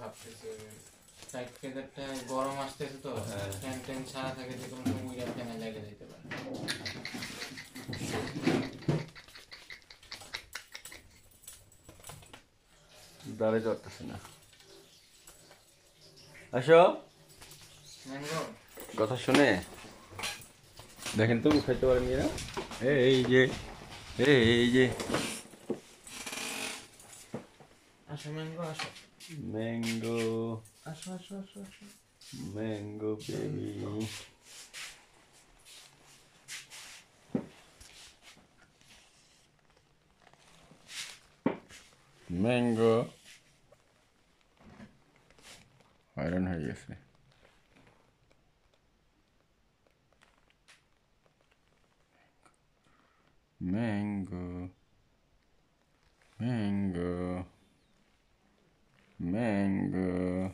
ভাবতেছি সাইড ফেদারটা গরম আসতেছে তো হ্যাঁ। ফ্যান ট্যান ছাড়া থাকে যে কোনো সময় ফ্যানে লেগে যেতে পারে দাঁড়ে না। আসো। ম্যাঙ্গো কথা শুনে। দেখেন তো উঠাইতে পারেন এই যে এই যে। Ashra mango. Mango. Ashra, ashra, ashra, ashra. Mango, baby. Mango. I don't know how you say. Mango. Mango uh